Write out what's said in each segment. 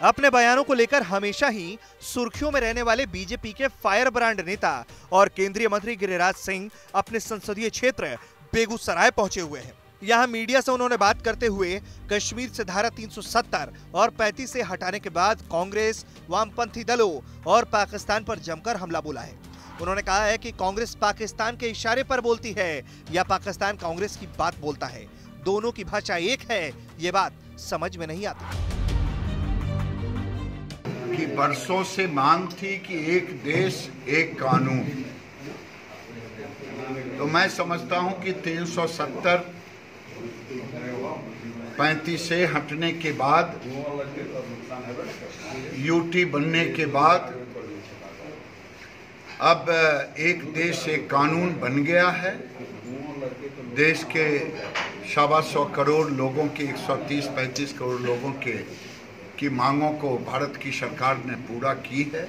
अपने बयानों को लेकर हमेशा ही सुर्खियों में रहने वाले बीजेपी के फायर ब्रांड नेता और केंद्रीय मंत्री गिरिराज सिंह अपने संसदीय क्षेत्र बेगूसराय पहुँचे हुए हैं। यहाँ मीडिया से उन्होंने बात करते हुए कश्मीर से धारा 370 और 35 से हटाने के बाद कांग्रेस, वामपंथी दलों और पाकिस्तान पर जमकर हमला बोला है। उन्होंने कहा है कि कांग्रेस पाकिस्तान के इशारे पर बोलती है या पाकिस्तान कांग्रेस की बात बोलता है। दोनों की भाषा एक है, ये बात समझ में नहीं आती। कि बरसों से मांग थी कि एक देश, एक कानून। तो मैं समझता हूँ कि 370 पैंतीस से हटने के बाद यूटी बनने के बाद, अब, एक देश, एक कानून बन गया है। देश के सवा सौ करोड़ लोगों के 130-35 करोड़ लोगों के की मांगों को भारत की सरकार ने पूरा की है।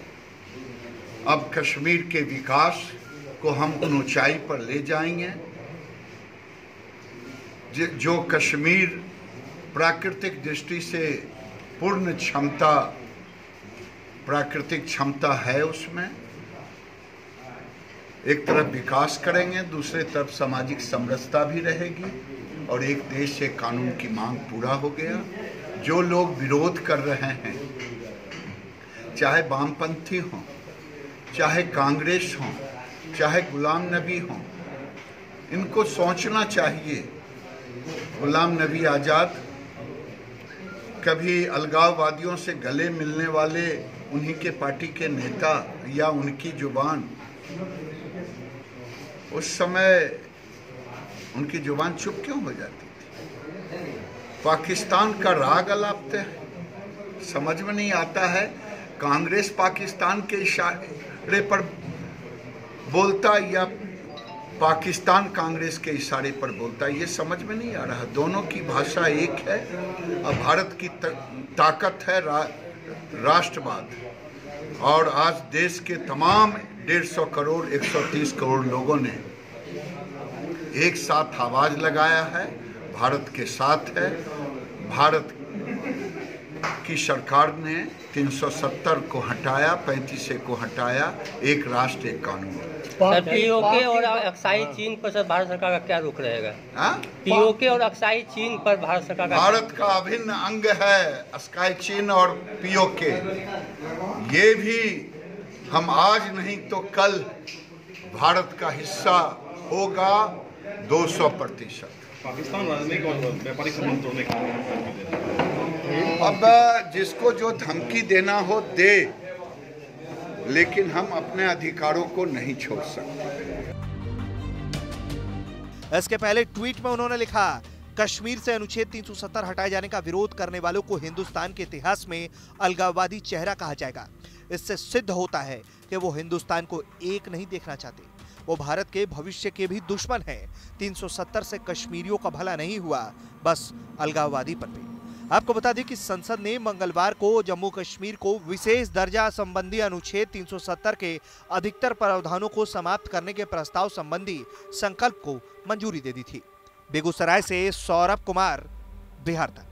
अब कश्मीर के विकास को हम उन ऊंचाई पर ले जाएँगे, जो कश्मीर प्राकृतिक दृष्टि से पूर्ण क्षमता, प्राकृतिक क्षमता है उसमें। एक तरफ़ विकास करेंगे, दूसरे तरफ़ सामाजिक समरसता भी रहेगी और एक देश से कानून की मांग पूरा हो गया। जो लोग विरोध कर रहे हैं, चाहे वामपंथी हों, चाहे कांग्रेस हों, चाहे गुलाम नबी हों, इनको सोचना चाहिए, गुलाम नबी आज़ाद कभी अलगाववादियों से गले मिलने वाले उन्हीं के पार्टी के नेता या उनकी ज़ुबान। उस समय उनकी ज़ुबान चुप क्यों हो जाती थी? पाकिस्तान का राग अलापते हैं। समझ में नहीं आता है। कांग्रेस पाकिस्तान के इशारे पर बोलता या पाकिस्तान कांग्रेस के इशारे पर बोलता ये समझ में नहीं आ रहा। दोनों की भाषा एक है और भारत की ताकत है रा, राष्ट्रवाद। और आज देश के तमाम डेढ़ सौ करोड़ 130 करोड़ लोगों ने एक साथ आवाज़ लगाया है। भारत के साथ है। भारत की सरकार ने 370 को हटाया 35 को हटाया एक राष्ट्र एक कानून पीओके और अक्साई चीन पर सर भारत सरकार का क्या रुख रहेगा? हाँ? पीओके और अक्साई चीन पर भारत सरकार का भारत का अभिन्न अंग है अस्काई चीन और पीओके ये भी हम आज नहीं तो कल भारत का हिस्सा होगा 200 प्रतिशत। पाकिस्तान राजनयिक और व्यापारिक संबंध तोड़ने अब जिसको जो धमकी देना हो दे लेकिन हम अपने अधिकारों को नहीं छोड़ सकते। इसके पहले ट्वीट में उन्होंने लिखा कश्मीर से अनुच्छेद 370 हटाए जाने का विरोध करने वालों को हिंदुस्तान के इतिहास में अलगाववादी चेहरा कहा जाएगा। इससे सिद्ध होता है कि वो हिंदुस्तान को एक नहीं देखना चाहते। वो भारत के भविष्य के भी दुश्मन हैं। 370 से कश्मीरियों का भला नहीं हुआ, बस अलगाववादी पर भी। आपको बता दें कि संसद ने मंगलवार को जम्मू कश्मीर को विशेष दर्जा संबंधी अनुच्छेद 370 के अधिकतर प्रावधानों को समाप्त करने के प्रस्ताव संबंधी संकल्प को मंजूरी दे दी थी। बेगूसराय से सौरभ कुमार, बिहार तक।